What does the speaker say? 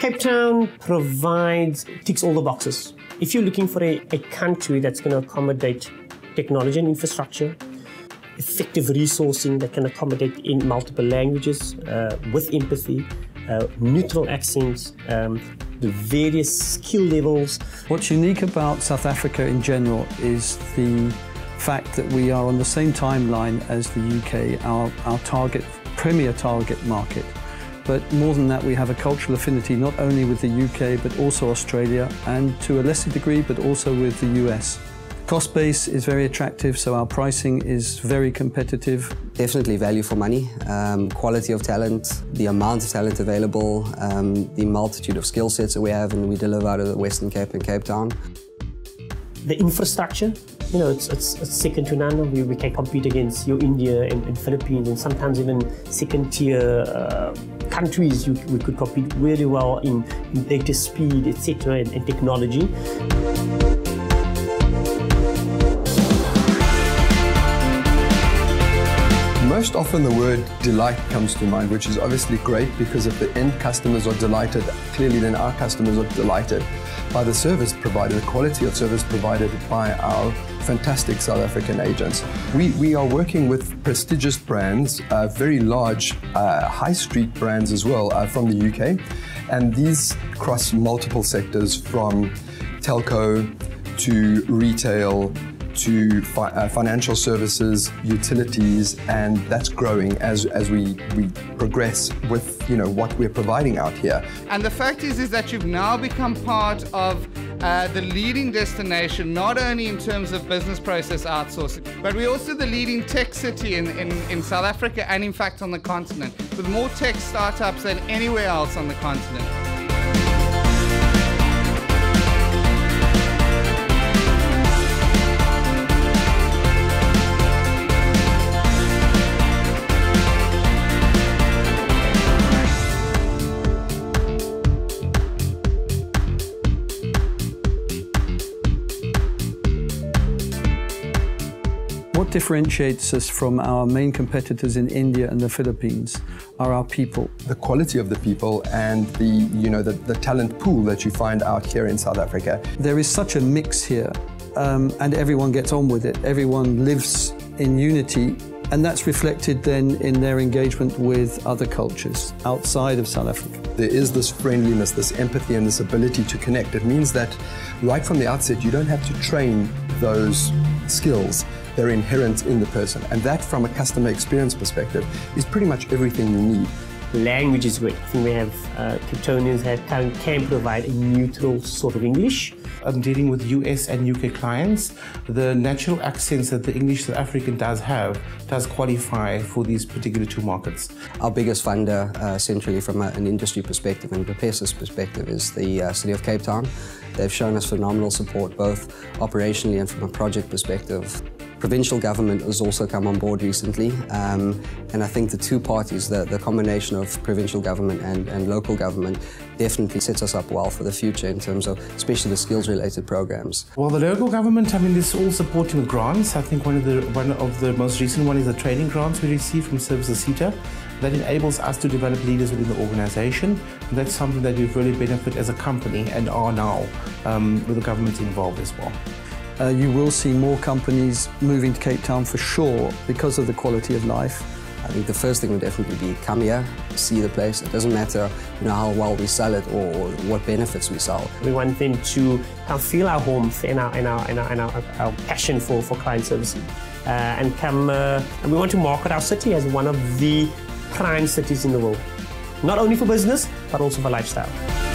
Cape Town provides, ticks all the boxes. If you're looking for a, a country that's going to accommodate technology and infrastructure, effective resourcing that can accommodate in multiple languages uh, with empathy, uh, neutral accents, um, the various skill levels. What's unique about South Africa in general is the fact that we are on the same timeline as the UK, our, our target, premier target market. But more than that, we have a cultural affinity not only with the UK, but also Australia, and to a lesser degree, but also with the US. Cost base is very attractive, so our pricing is very competitive. Definitely value for money, um, quality of talent, the amount of talent available, um, the multitude of skill sets that we have and we deliver out of the Western Cape and Cape Town. The infrastructure, you know, it's, it's, it's second to none. We, we can compete against your India and, and Philippines and sometimes even second tier uh, countries you, we could compete really well in, in data speed, etc., and, and technology. Most often the word delight comes to mind, which is obviously great because if the end customers are delighted, clearly then our customers are delighted by the service provided, the quality of service provided by our fantastic South African agents. We, we are working with prestigious brands, uh, very large uh, high street brands as well uh, from the UK, and these cross multiple sectors from telco to retail to fi uh, financial services, utilities, and that's growing as, as we, we progress with you know what we're providing out here. And the fact is, is that you've now become part of uh, the leading destination, not only in terms of business process outsourcing, but we're also the leading tech city in, in, in South Africa and in fact on the continent, with more tech startups than anywhere else on the continent. What differentiates us from our main competitors in India and the Philippines are our people. The quality of the people and the, you know, the, the talent pool that you find out here in South Africa. There is such a mix here um, and everyone gets on with it. Everyone lives in unity and that's reflected then in their engagement with other cultures outside of South Africa. There is this friendliness, this empathy, and this ability to connect. It means that right from the outset, you don't have to train those skills. They're inherent in the person. And that, from a customer experience perspective, is pretty much everything you need. Language is great. I think we have uh, Capetonians that can, can provide a neutral sort of English. I'm dealing with US and UK clients. The natural accents that the English South African does have does qualify for these particular two markets. Our biggest funder, uh, centrally from a, an industry perspective and BPeSA's perspective, is the uh, City of Cape Town. They've shown us phenomenal support both operationally and from a project perspective. Provincial government has also come on board recently, um, and I think the two parties, the, the combination of provincial government and, and local government, definitely sets us up well for the future in terms of especially the skills-related programs. Well, the local government, I mean, is all supporting grants. I think one of the one of the most recent one is the training grants we received from Services SETA. That enables us to develop leaders within the organization. And that's something that we've really benefited as a company and are now um, with the government involved as well. Uh, you will see more companies moving to Cape Town for sure because of the quality of life. I think the first thing would definitely be come here, see the place. It doesn't matter you know, how well we sell it or, or what benefits we sell. We want them to come feel our warmth and our, and our, and our, and our, our passion for, for client servicing. Uh, and come, uh, and we want to market our city as one of the prime cities in the world. Not only for business, but also for lifestyle.